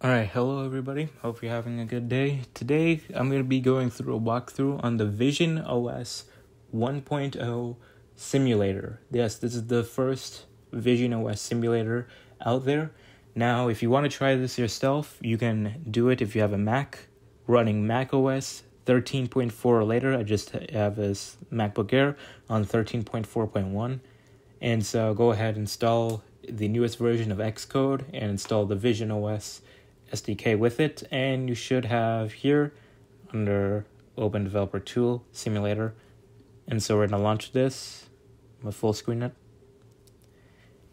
Alright, hello everybody. Hope you're having a good day. Today I'm going to be going through a walkthrough on the Vision OS 1.0 simulator. Yes, this is the first Vision OS simulator out there. Now, if you want to try this yourself, you can do it if you have a Mac running Mac OS 13.4 or later. I just have this MacBook Air on 13.4.1. And so go ahead and install the newest version of Xcode and install the Vision OS SDK with it, and you should have here under Open Developer Tool Simulator. And so we're gonna launch this with full screen it.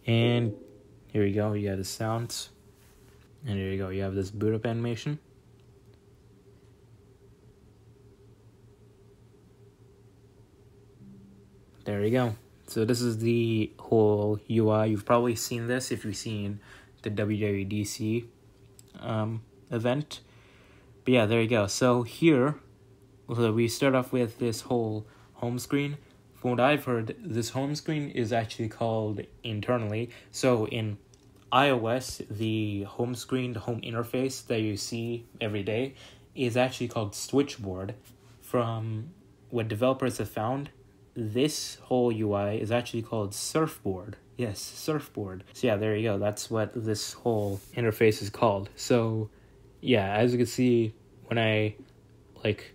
And here you go, you have the sounds. And here you go, you have this boot up animation. There you go. So this is the whole UI. You've probably seen this if you've seen the WWDC um, event. But yeah, there you go. So here, so we start off with this whole home screen. From what I've heard, this home screen is actually called internally. So in iOS, the home screen, the home interface that you see every day, is actually called Switchboard. From what developers have found, this whole UI is actually called Surfboard. Yes, surfboard. So yeah, there you go. That's what this whole interface is called. So yeah, as you can see, when I like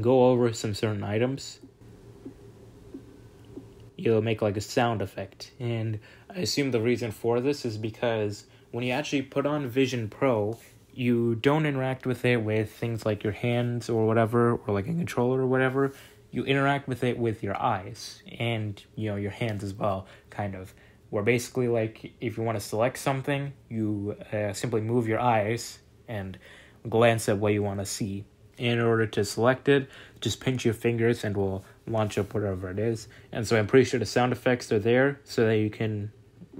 go over some certain items, you'll make like a sound effect. And I assume the reason for this is because when you actually put on Vision Pro, you don't interact with it with things like your hands or whatever, or like a controller or whatever. You interact with it with your eyes and you know your hands as well, kind of. Where basically like if you want to select something you uh, simply move your eyes and glance at what you want to see. In order to select it just pinch your fingers and we'll launch up whatever it is. And so i'm pretty sure the sound effects are there so that you can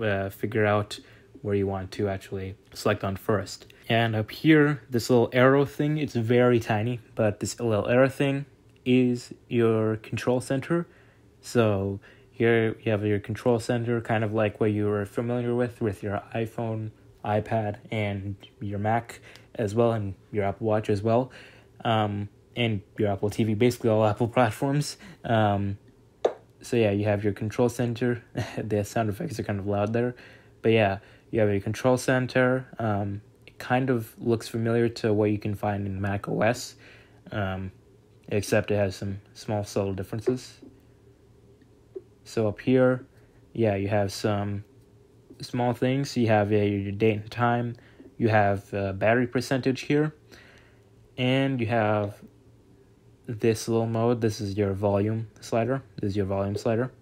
uh, figure out where you want to actually select on first. And up here this little arrow thing it's very tiny but this little arrow thing is your control center so here you have your control center, kind of like what you are familiar with with your iPhone, iPad, and your Mac as well, and your Apple Watch as well, um, and your Apple TV, basically all Apple platforms. Um, so yeah, you have your control center. the sound effects are kind of loud there, but yeah, you have your control center. Um, it kind of looks familiar to what you can find in Mac OS, um, except it has some small subtle differences. So up here, yeah, you have some small things. You have uh, your date and time. You have uh, battery percentage here. And you have this little mode. This is your volume slider. This is your volume slider.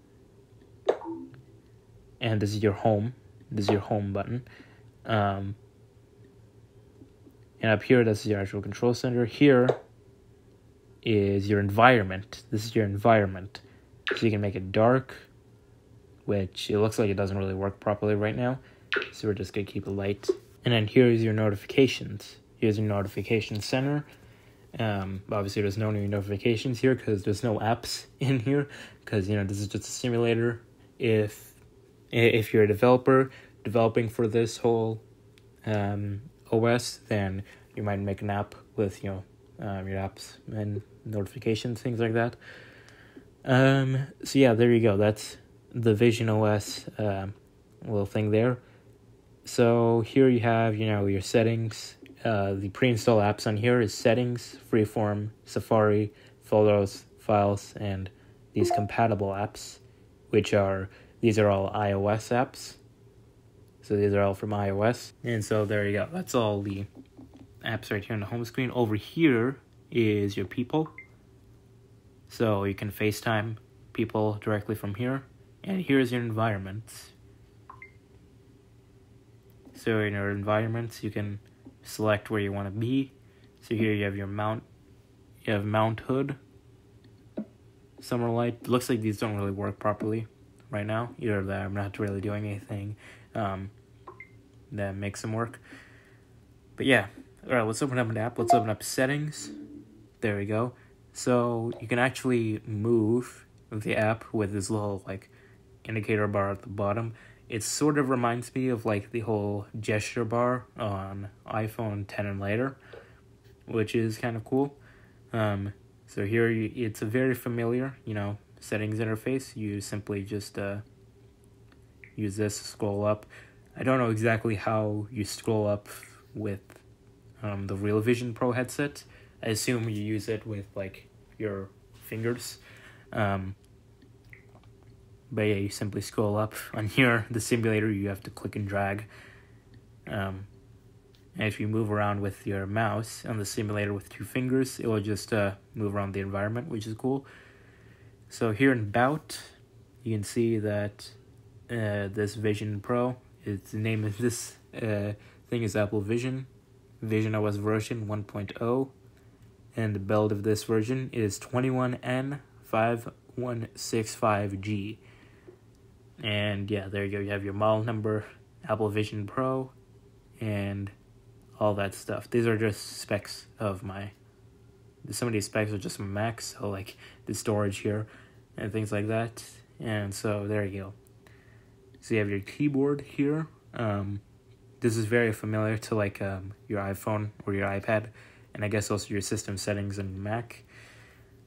And this is your home. This is your home button. Um, and up here, this is your actual control center. Here is your environment. This is your environment. So you can make it dark, which it looks like it doesn't really work properly right now. So we're just gonna keep it light. And then here is your notifications. Here's your notification center. Um, obviously there's no new notifications here because there's no apps in here because you know this is just a simulator. If if you're a developer developing for this whole um, OS, then you might make an app with you know um, your apps and notifications, things like that. Um, so yeah, there you go. That's the Vision OS uh, little thing there. So here you have, you know, your settings. Uh, the pre-install apps on here is settings, freeform, Safari, photos, files, and these compatible apps, which are these are all iOS apps. So these are all from iOS. And so there you go. That's all the apps right here on the home screen. Over here is your people. So you can FaceTime people directly from here. And here's your environment. So in your environments, you can select where you want to be. So here you have your mount, you have mount hood, summer light. Looks like these don't really work properly right now. Either that I'm not really doing anything um, that makes them work. But yeah, all right. Let's open up an app. Let's open up settings. There we go. So you can actually move the app with this little like indicator bar at the bottom. it sort of reminds me of like the whole gesture bar on iPhone 10 and later, which is kind of cool. Um, so here you, it's a very familiar, you know, settings interface. You simply just uh, use this, scroll up. I don't know exactly how you scroll up with um, the Real Vision Pro headset. I assume you use it with like your fingers. Um, but yeah, you simply scroll up. On here, the simulator, you have to click and drag. Um, and if you move around with your mouse on the simulator with two fingers, it will just uh, move around the environment, which is cool. So here in Bout, you can see that uh, this Vision Pro, its the name of this uh, thing is Apple Vision, Vision OS version 1.0, and the build of this version is 21N5165G. And yeah, there you go. You have your model number, Apple Vision Pro, and all that stuff. These are just specs of my. Some of these specs are just Mac, so like the storage here and things like that. And so there you go. So you have your keyboard here. Um, this is very familiar to like um, your iPhone or your iPad, and I guess also your system settings in Mac.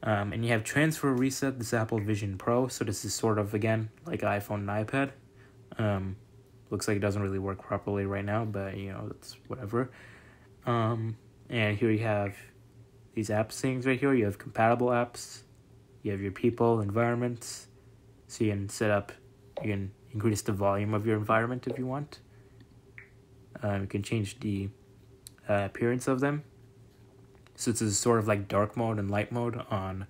Um, and you have transfer reset, this Apple Vision Pro. So this is sort of again like iPhone and iPad. Um, looks like it doesn't really work properly right now, but you know that's whatever. Um, and here you have these app things right here. You have compatible apps. You have your people, environments. So you can set up. You can increase the volume of your environment if you want. Um, you can change the uh, appearance of them so it's sort of like dark mode and light mode on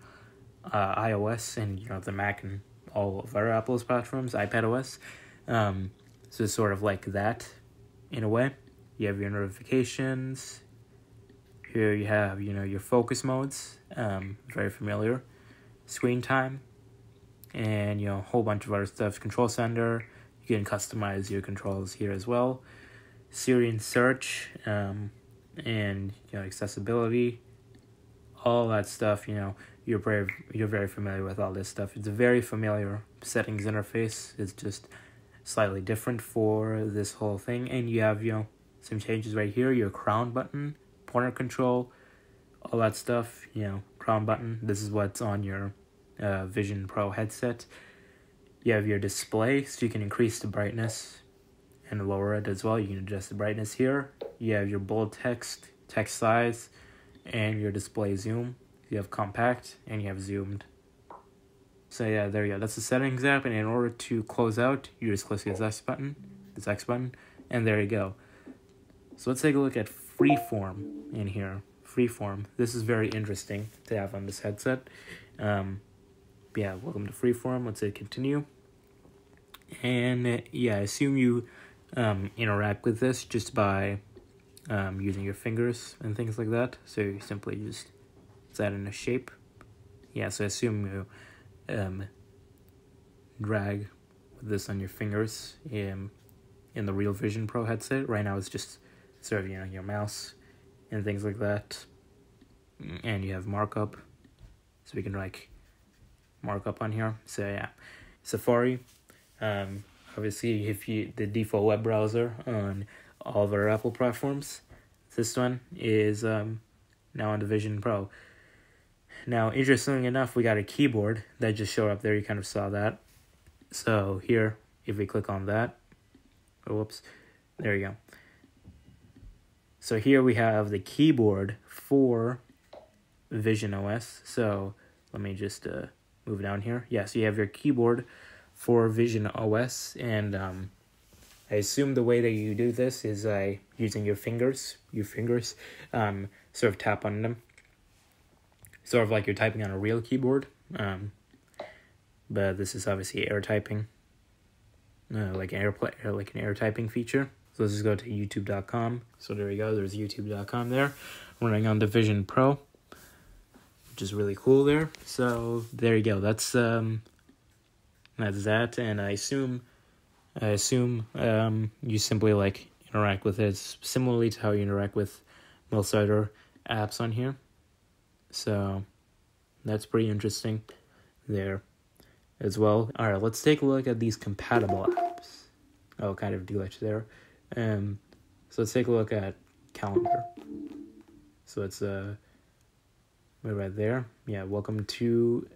uh, iOS and you know the Mac and all of our Apple's platforms, iPad OS. Um, so it's sort of like that in a way. You have your notifications. Here you have you know your focus modes, um, very familiar. Screen time, and you know a whole bunch of other stuff. Control center. You can customize your controls here as well. Siri and search. Um, and you know accessibility, all that stuff. You know you're very you're very familiar with all this stuff. It's a very familiar settings interface. It's just slightly different for this whole thing, and you have you know some changes right here. Your crown button, pointer control, all that stuff. You know crown button. This is what's on your uh, Vision Pro headset. You have your display, so you can increase the brightness and lower it as well. You can adjust the brightness here. You have your bold text, text size, and your display zoom. You have compact and you have zoomed. So yeah, there you go. That's the settings app, and in order to close out, you just click this X button, this X button, and there you go. So let's take a look at Freeform in here. Freeform. This is very interesting to have on this headset. Um, yeah, welcome to Freeform. Let's say continue. And yeah, I assume you um, interact with this just by um, using your fingers and things like that. So you simply just set in a shape. Yeah, so I assume you um, drag this on your fingers in, in the Real Vision Pro headset. Right now it's just sort of, you know, your mouse and things like that. And you have markup. So we can like markup on here. So yeah, Safari. Um, obviously if you the default web browser on all of our Apple platforms. This one is um, now on the Vision Pro. Now, interestingly enough, we got a keyboard that just showed up there. You kind of saw that. So here, if we click on that, oh, whoops, there you go. So here we have the keyboard for Vision OS. So let me just uh, move down here. Yes, yeah, so you have your keyboard for Vision OS, and um, I assume the way that you do this is uh, using your fingers, your fingers, um, sort of tap on them, sort of like you're typing on a real keyboard. Um, but this is obviously air typing, uh, like an airplay, uh, like an air typing feature. So let's just go to YouTube.com. So there we go. There's YouTube.com there, running on the Vision Pro, which is really cool there. So there you go. That's um, that's that, and I assume, I assume um, you simply like interact with it similarly to how you interact with most other apps on here. So that's pretty interesting there as well. All right, let's take a look at these compatible apps. I'll kind of delete there. Um, so let's take a look at calendar. So it's uh, right there. Yeah, welcome to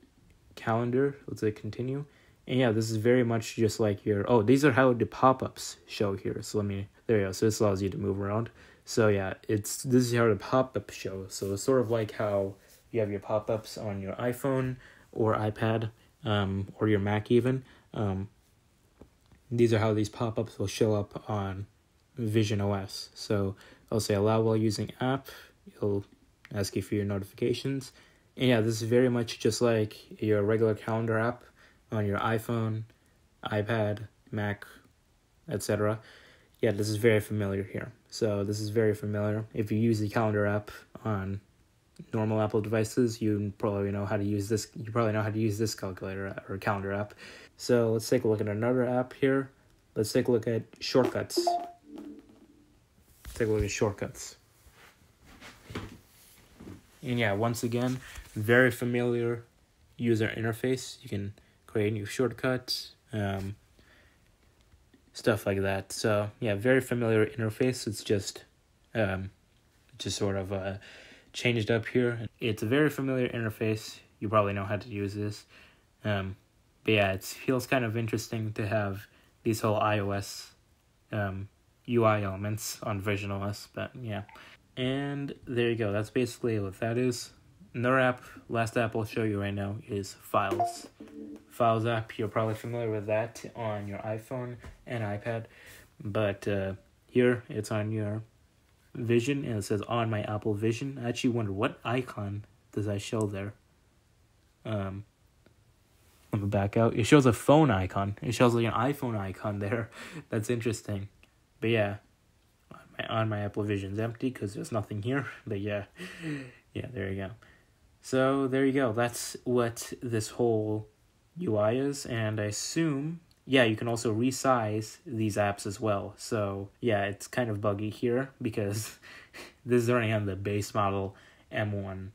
calendar. Let's say continue. And yeah, this is very much just like your. Oh, these are how the pop ups show here. So let me. There you go. So this allows you to move around. So yeah, it's this is how the pop up show. So it's sort of like how you have your pop ups on your iPhone or iPad, um, or your Mac even. Um, these are how these pop ups will show up on Vision OS. So I'll say allow while using app. It'll ask you for your notifications. And yeah, this is very much just like your regular calendar app on your iPhone, iPad, Mac, etc. Yeah, this is very familiar here. So this is very familiar. If you use the calendar app on normal Apple devices, you probably know how to use this. You probably know how to use this calculator or calendar app. So let's take a look at another app here. Let's take a look at shortcuts. Take a look at shortcuts. And yeah, once again, very familiar user interface. You can create new shortcuts, um, stuff like that. So yeah, very familiar interface. It's just, um, just sort of uh, changed up here. It's a very familiar interface. You probably know how to use this. Um, but yeah, it feels kind of interesting to have these whole iOS um, UI elements on Vision OS. But yeah. And there you go. That's basically what that is. Another app, last app I'll show you right now is Files. Files app, you're probably familiar with that on your iPhone and iPad. But uh, here it's on your Vision and it says on my Apple Vision. I actually wonder what icon does that show there. Um, let me back out. It shows a phone icon. It shows like an iPhone icon there. That's interesting. But yeah, on my, on my Apple Vision's empty because there's nothing here. But yeah, yeah, there you go. So there you go. That's what this whole UI is, and I assume yeah, you can also resize these apps as well. So yeah, it's kind of buggy here because this is running on the base model M1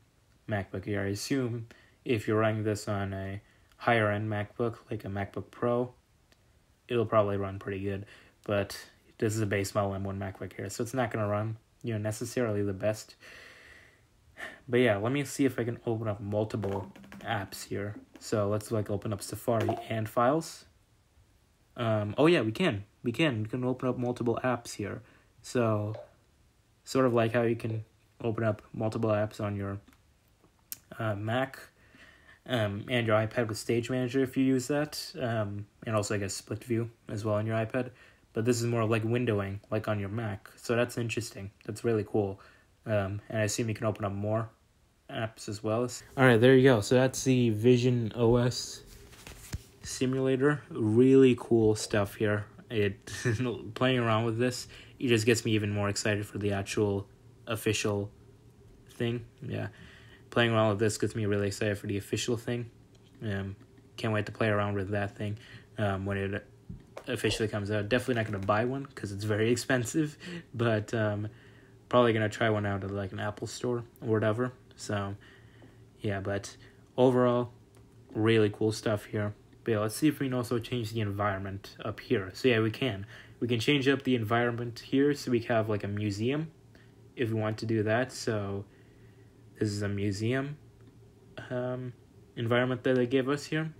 MacBook Air. I assume if you're running this on a higher end MacBook, like a MacBook Pro, it'll probably run pretty good. But this is a base model M1 MacBook Air, so it's not gonna run, you know, necessarily the best. But yeah, let me see if I can open up multiple apps here. So let's like open up Safari and files um, oh yeah, we can. We can. We can open up multiple apps here. So, sort of like how you can open up multiple apps on your uh, Mac um, and your iPad with Stage Manager if you use that, um, and also I guess Split View as well on your iPad. But this is more like windowing, like on your Mac. So that's interesting. That's really cool. Um, and I assume you can open up more apps as well. All right, there you go. So that's the Vision OS simulator. Really cool stuff here. It playing around with this, it just gets me even more excited for the actual official thing. Yeah, playing around with this gets me really excited for the official thing. Um, can't wait to play around with that thing um, when it officially comes out. Definitely not gonna buy one because it's very expensive, but um, probably gonna try one out at like an Apple store or whatever. So, yeah, but overall, really cool stuff here. But yeah, let's see if we can also change the environment up here. So yeah, we can. We can change up the environment here so we have like a museum if we want to do that. So this is a museum um, environment that they give us here.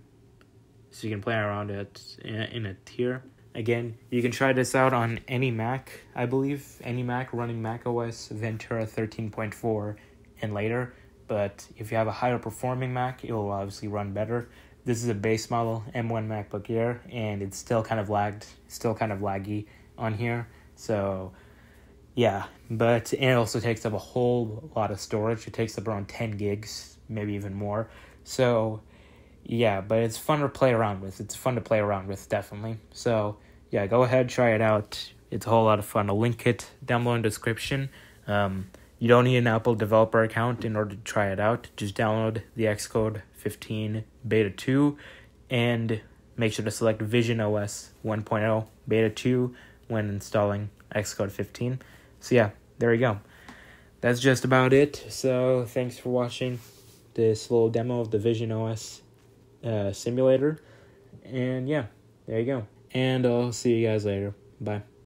So you can play around it in, in it here. Again, you can try this out on any Mac, I believe. Any Mac running Mac OS Ventura 13.4 and later. But if you have a higher performing Mac, it will obviously run better. This is a base model M1 MacBook Air, and it's still kind of lagged, still kind of laggy on here. So, yeah, but it also takes up a whole lot of storage. It takes up around 10 gigs, maybe even more. So, yeah, but it's fun to play around with. It's fun to play around with, definitely. So, yeah, go ahead, try it out. It's a whole lot of fun. I'll link it down below in the description. Um, you don't need an Apple developer account in order to try it out. Just download the Xcode 15 Beta 2 and make sure to select Vision OS 1.0 Beta 2 when installing Xcode 15. So, yeah, there you go. That's just about it. So, thanks for watching this little demo of the Vision OS uh, simulator. And yeah, there you go. And I'll see you guys later. Bye.